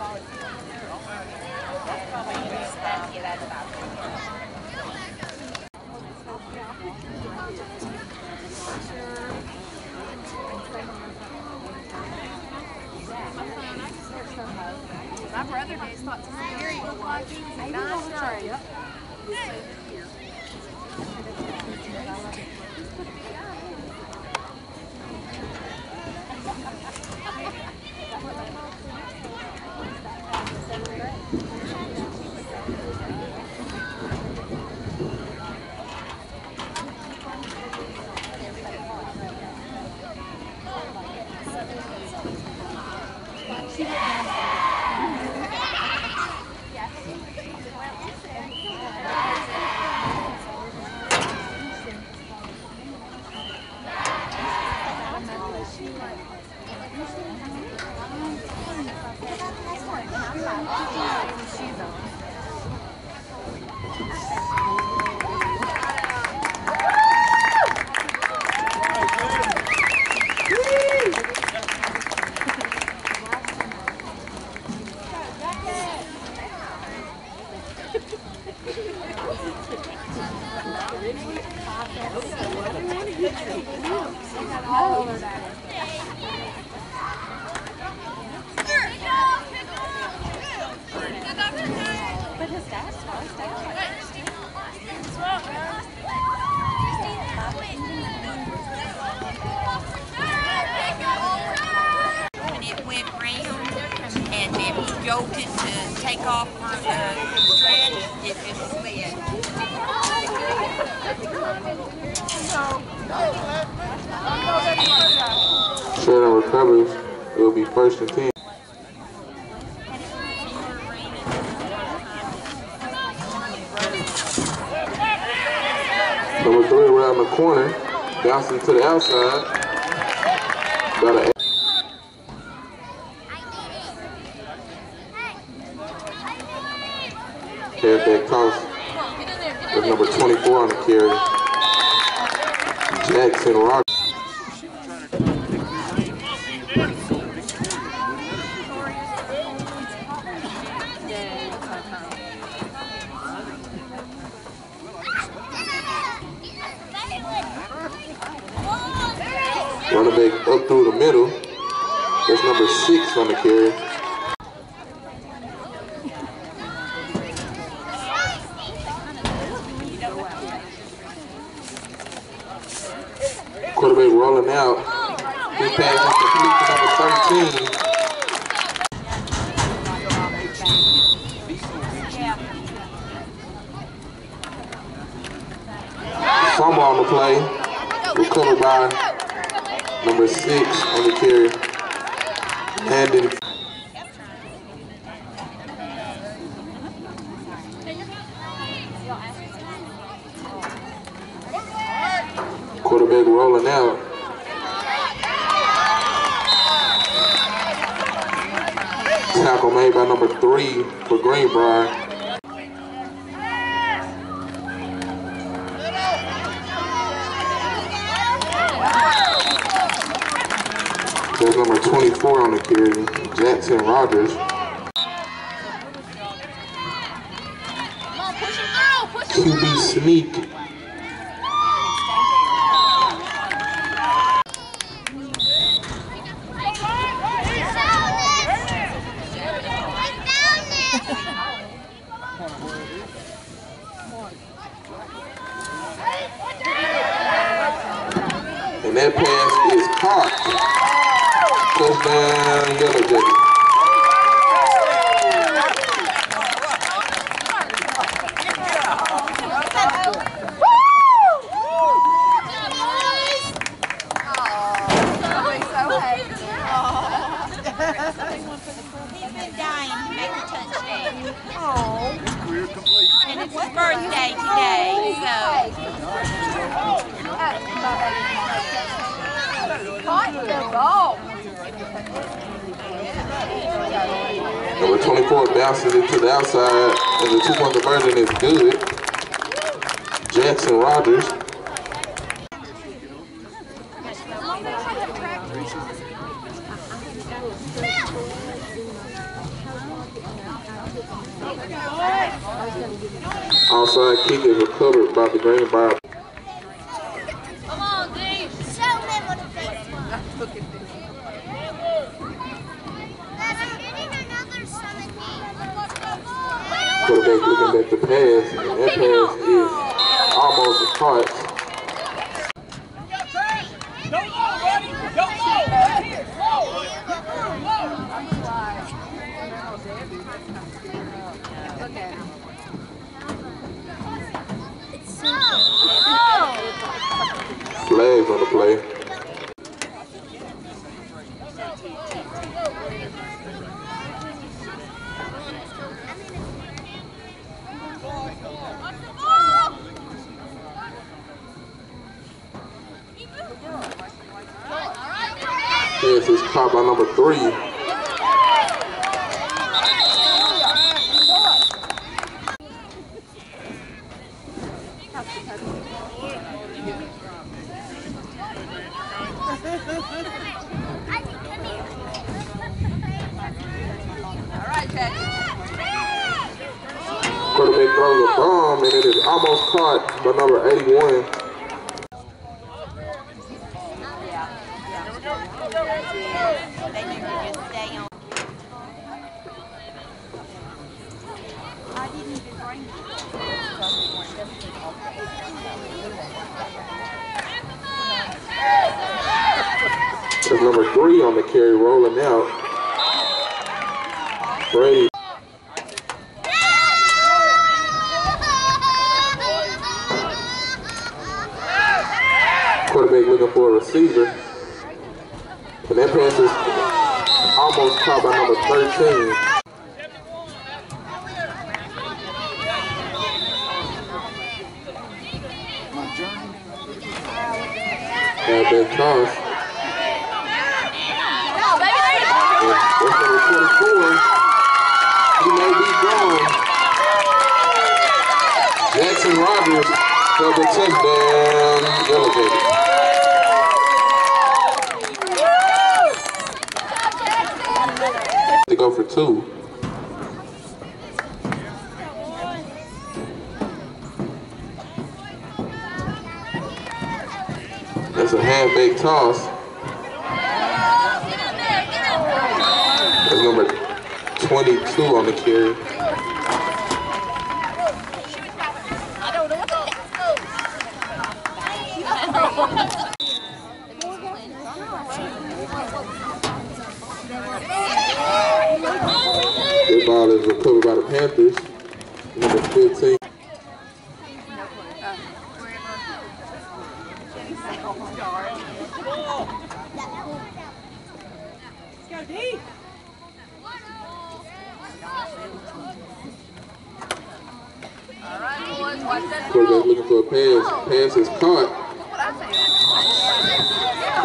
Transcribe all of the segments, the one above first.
My brother just thought Gary looked like he was a dinosaur. when it went round and it jolted to take off it just slid. Recovers. It will be first and ten. Number three around the corner, bouncing to the outside. Got a carry back toss with number 24 on the carry. Jackson Rock. Running back up through the middle. That's number six on the carry. Quarterback rolling out. His pass is complete to number 13. Fumble on the play. Recovered by number six on the carry. Landon. Quarterback rolling out. Tackle made by number three for Greenbrier. There's number 24 on the carry, Jackson Rogers. QB sneak. And that pass is caught. Touchdown, Yellow Jacket. He's been dying to make a touchdown. And it's his birthday today, so. Number 24 bounces it to the outside, and the two-point conversion is good. Jackson Rogers. Outside kick is recovered by the Greenbrier. Come on, D. Show them what the face was. Dad, I'm getting another summon me. Quarterback looking at the pass, and that pass is almost caught. Flags on the play. Pass is caught by number three. Quarterback throws a bomb, and it is almost caught by number 81. They need to just stay on. I didn't even bring it. There's number three on the carry rolling out. Brady quarterback looking for a receiver. And that pass is almost caught by number 13. That's number 24. He may be gone. Jackson Rogers for the touchdown elevated. To go for two. That's toss. That's number 22 on the carry. This ball is recovered by the Panthers. Number 15. All right, boys, watch looking for a pass. Pass is caught.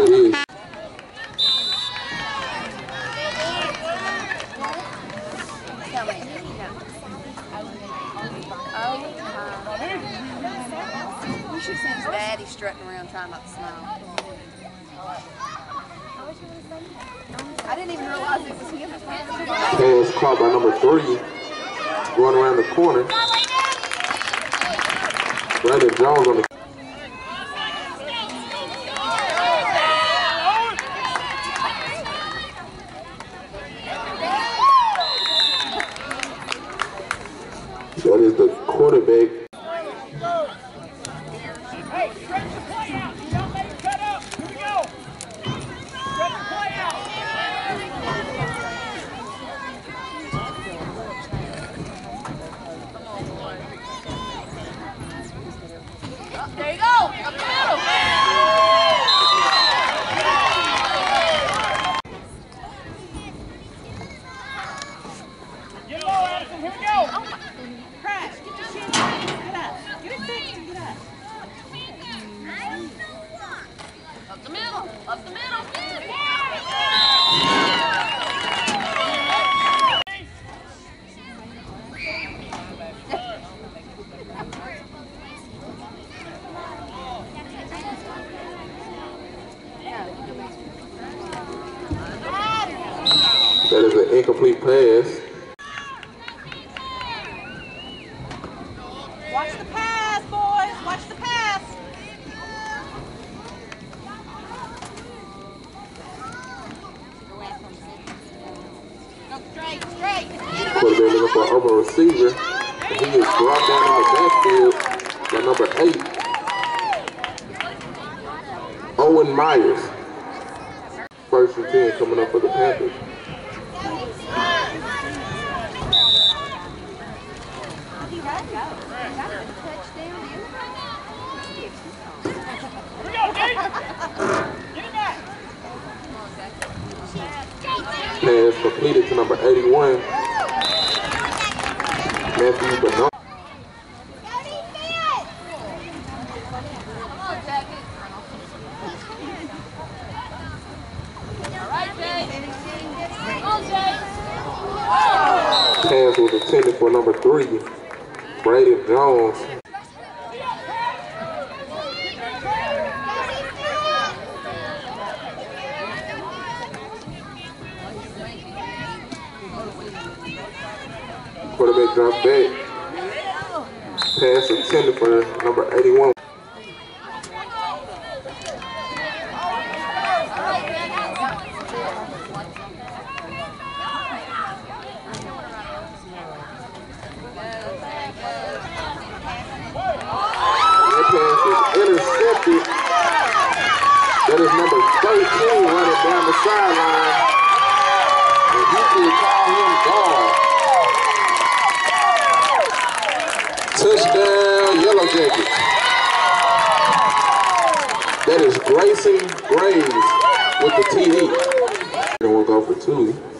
It is. Oh, you should see his daddy strutting around trying not to smile. I caught by number three. Going around the corner. Brandon Jones on the That is the quarterback. completed to number 81. Matthew Bernard. Pass was intended for number three, Brady Jones. for number 81. That is number 13 running down the sideline. is Gracie Graves with the TD. And we'll go for two.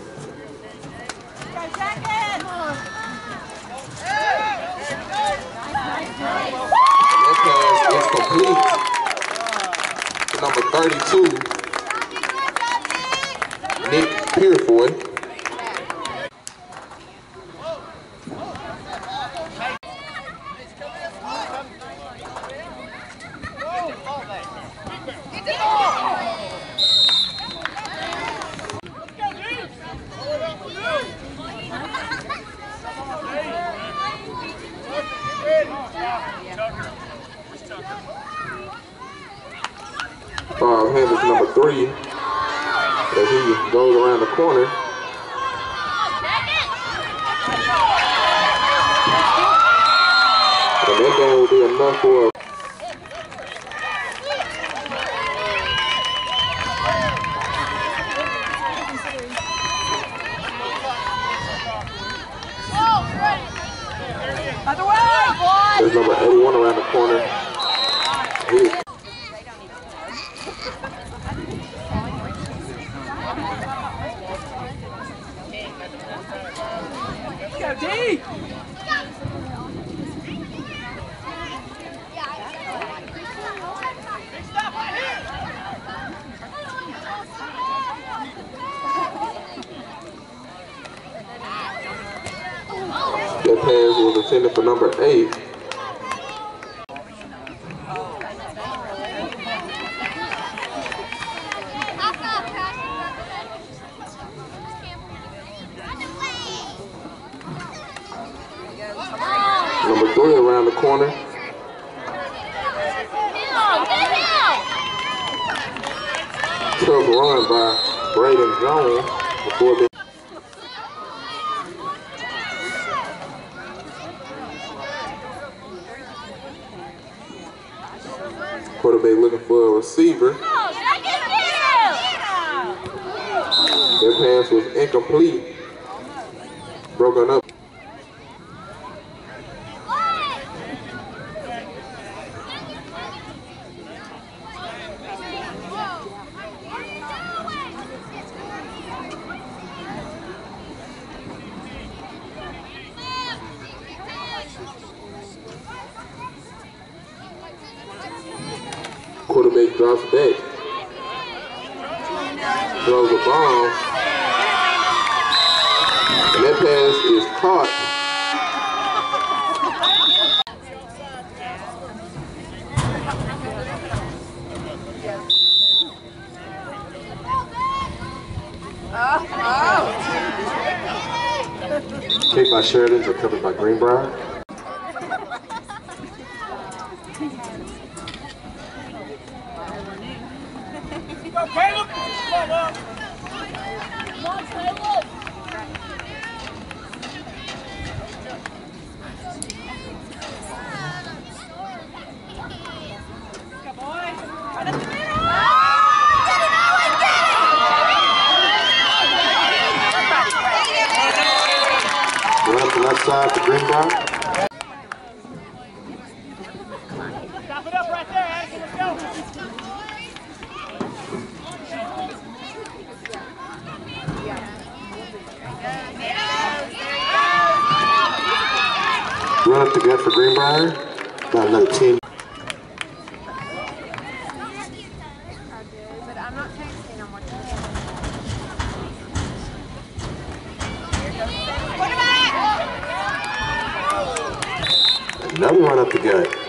three as he goes around the corner. And that goal will be enough for for number eight, pass was incomplete, broken up. Go, Caleb! Come on, Come on, Caleb! left side green Greenbaum. to good for Greenbrier. Another 10. Another one up the gut.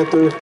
эту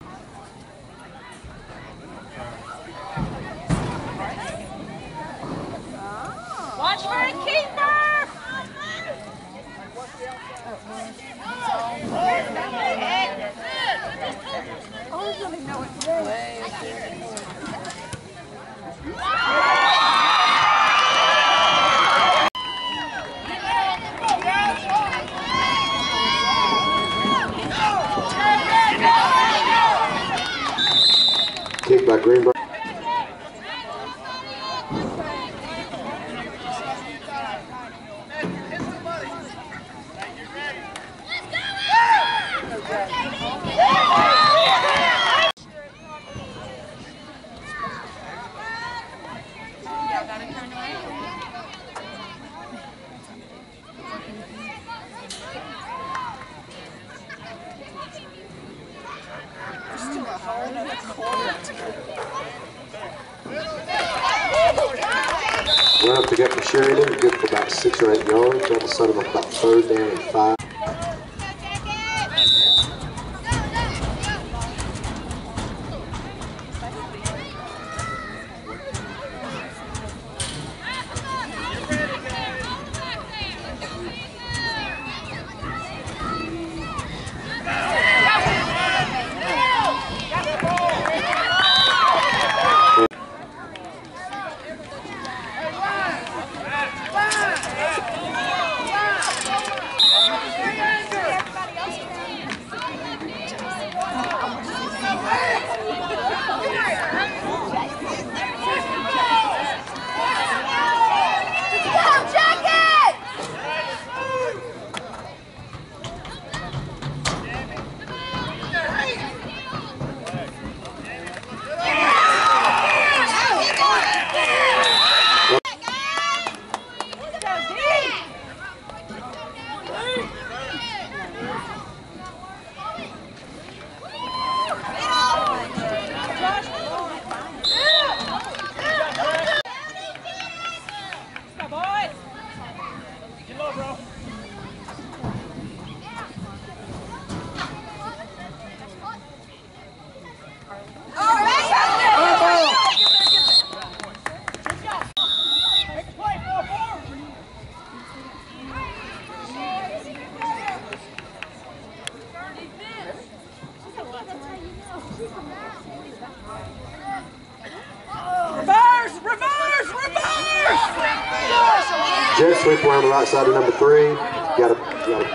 outside of number three. Got a, got a,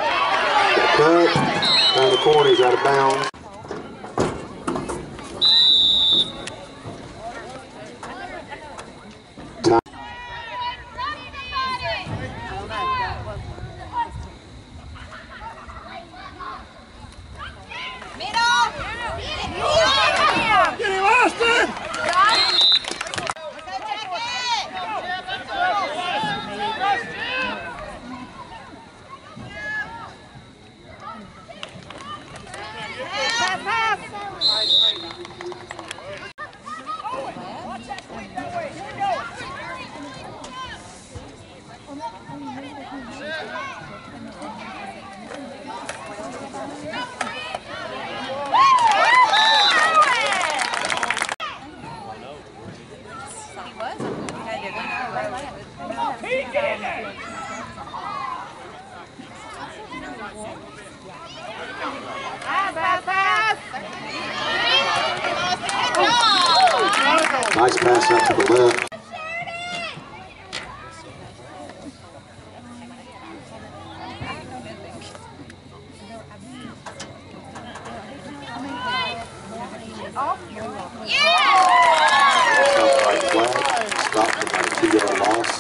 got a cut. Around the corner, he's out of bounds. Nice pass out to the left. Top right flag, stop for about a two-yard loss.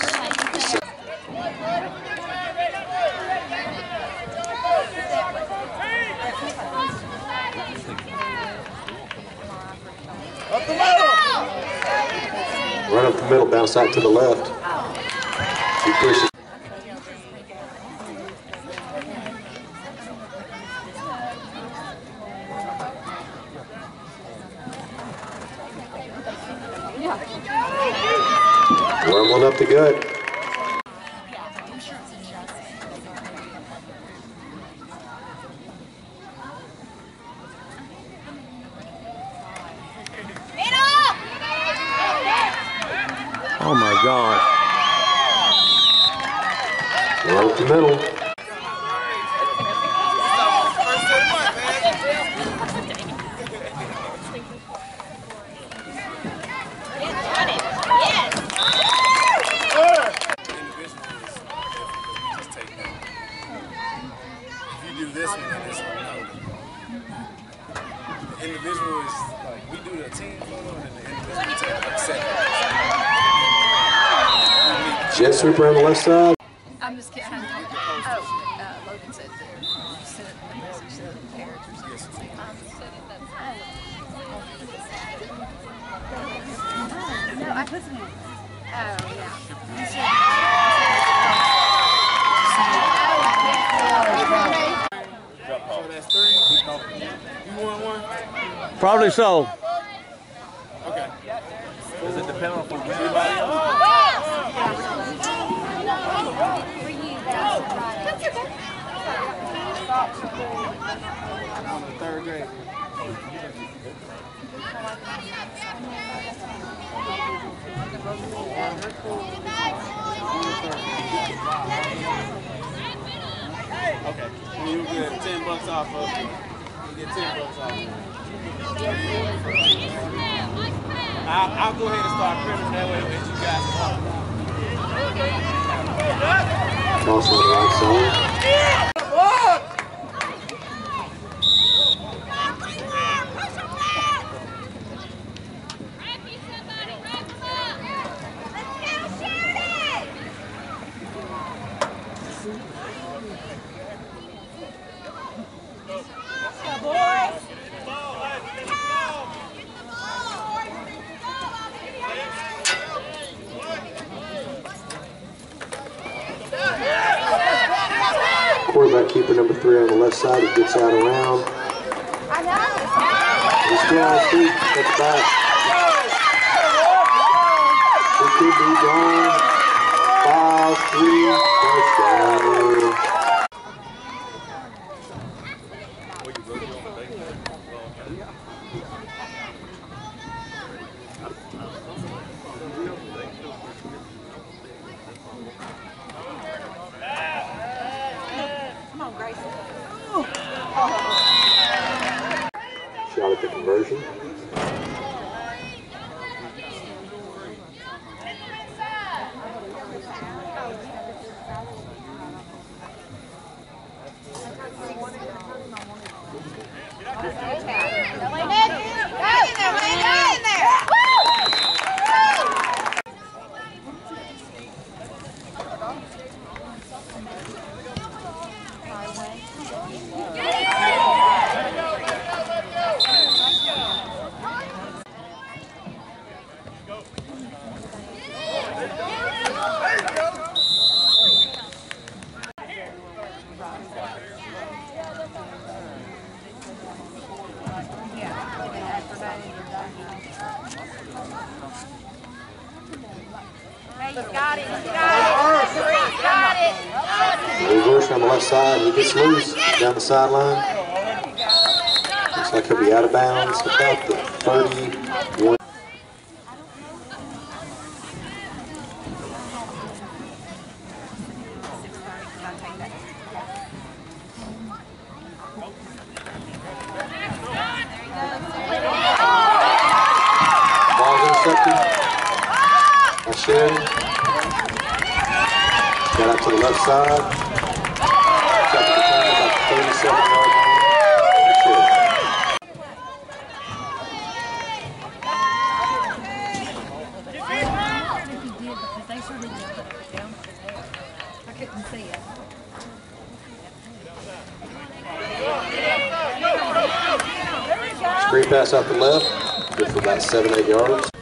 Up the middle. Run up the middle, bounce out to the left. He pushes. Worm one up the gut. Oh my God. Run up the middle. If you do this one and this one, no. The individual is like we do the team photo and then the individual take like seconds. Jet sweeper on the left side. I'm just kidding. Oh, uh, Logan said that you sent a message to the parents or something. Um, said that that's- No, I put some. Oh, yeah. So that's three. You want one? Probably so. Okay. Does it depend on everybody else? On the third grade. Okay. You get ten bucks off of. You get ten bucks off. I'll, I'll go ahead and start printing that way that you guys. Toss the right side. Quarterback keeper number three on the left side. He gets out around. He's still on his feet. That's back. It could be gone. Five, three, touchdown. Shot Left side. He gets loose down the sideline. Looks like he'll be out of bounds about the 31. pass out the left, good for about seven, eight yards.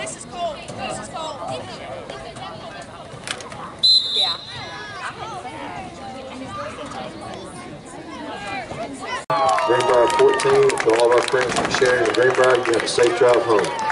This is cold. This is cold. Greenbrier 14, to all of our friends from Sharon and Greenbrier, you have a safe drive home.